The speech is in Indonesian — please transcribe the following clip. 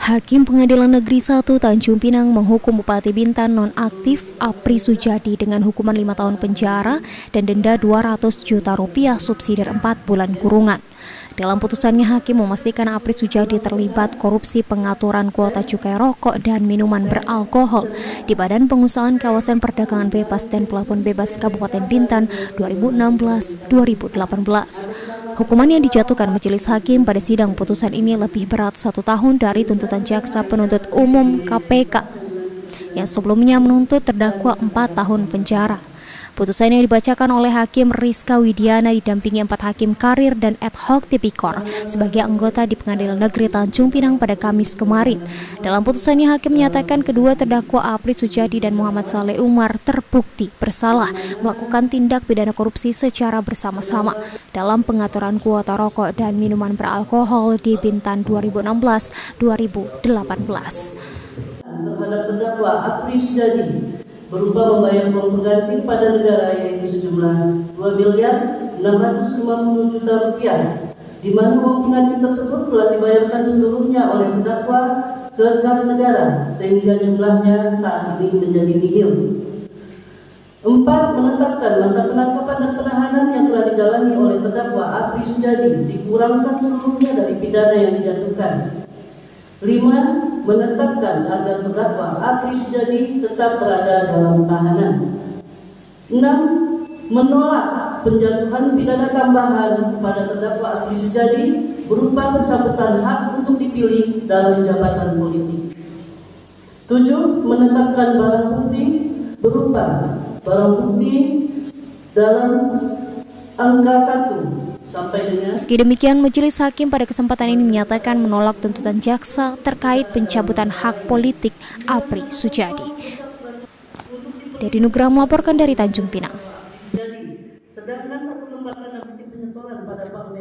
Hakim Pengadilan Negeri 1 Tanjung Pinang menghukum Bupati Bintan nonaktif Apri Sujadi dengan hukuman 5 tahun penjara dan denda 200 juta rupiah subsidi 4 bulan kurungan. Dalam putusannya, Hakim memastikan Apri Sujadi terlibat korupsi pengaturan kuota cukai rokok dan minuman beralkohol di Badan Pengusahaan Kawasan Perdagangan Bebas dan Pelabuhan Bebas Kabupaten Bintan 2016-2018. Hukuman yang dijatuhkan majelis hakim pada sidang putusan ini lebih berat satu tahun dari tuntutan jaksa penuntut umum KPK yang sebelumnya menuntut terdakwa empat tahun penjara. Putusan yang dibacakan oleh Hakim Rizka Widiana didampingi empat hakim karir dan ad hoc tipikor sebagai anggota di Pengadilan Negeri Tanjung Pinang pada Kamis kemarin. Dalam putusannya Hakim menyatakan kedua terdakwa Apri Sujadi dan Muhammad Saleh Umar terbukti bersalah melakukan tindak pidana korupsi secara bersama-sama dalam pengaturan kuota rokok dan minuman beralkohol di Bintan 2016-2018. Terhadap terdakwa Apri Sujadi berupa membayar uang pengganti kepada negara yaitu sejumlah 2 miliar 650 juta rupiah di mana uang pengganti tersebut telah dibayarkan seluruhnya oleh terdakwa ke kas negara sehingga jumlahnya saat ini menjadi nihil. Empat, menetapkan masa penangkapan dan penahanan yang telah dijalani oleh terdakwa Apri Sujadi dikurangkan seluruhnya dari pidana yang dijatuhkan. Lima, menetapkan agar terdakwa Apri Sujadi tetap berada dalam tahanan. Enam, menolak penjatuhan pidana tambahan pada terdakwa Apri Sujadi berupa pencabutan hak untuk dipilih dalam jabatan politik. Tujuh, menetapkan barang bukti berupa barang bukti dalam angka satu Meski demikian, Majelis Hakim pada kesempatan ini menyatakan menolak tuntutan jaksa terkait pencabutan hak politik Apri Sujadi. Dari Nugraha melaporkan dari Tanjung Pinang. Sedangkan satu lembaga pada